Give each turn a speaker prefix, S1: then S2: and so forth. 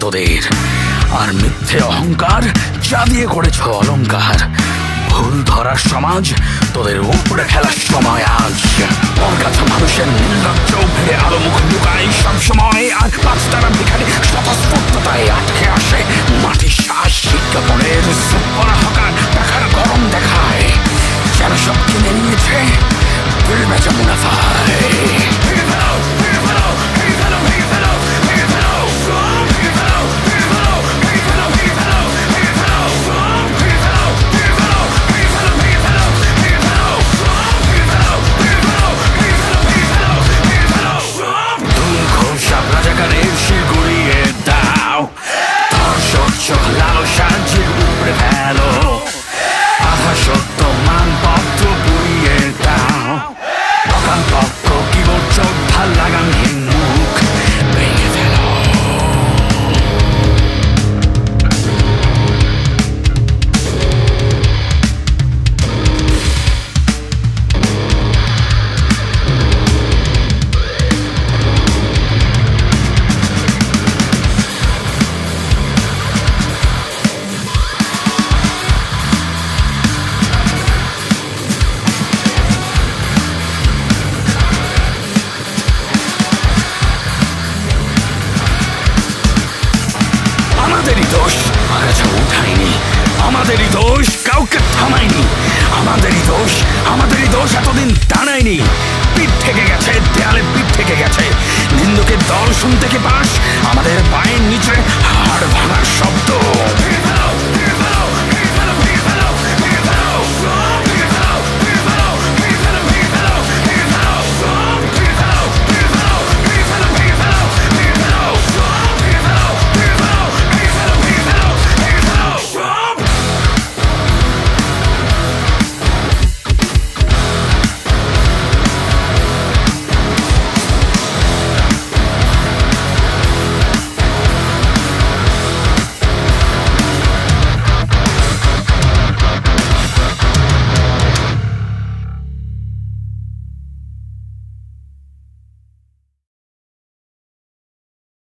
S1: তোদের আর মিথ্যে অহংকার যা দিয়ে করেছ অলংকার ভুল ধরার সমাজ তোদের উপরে খেলার সময় আজ। ওর কাছে মানুষের নির্লজ্জ আলো মুখ লুকায় সব সময় আর পাঁচতারা ভিখারি স্বতঃস্ফূর্ততায় আটকে আসে মাটির শ্বাস। বিজ্ঞাপনের সুপার হকার টাকার গরম দেখায়। যেন সব নিয়েছে বিল বেচা মুনাফায় দোষ? আগাছা উঠায়নি আমাদেরই দোষ, কাউকে থামায়নি আমাদেরই দোষ আমাদেরই দোষ এতদিন দাঁড়ায়নি পিঠ থেকে গেছে, দেয়ালে পিঠ থেকে গেছে।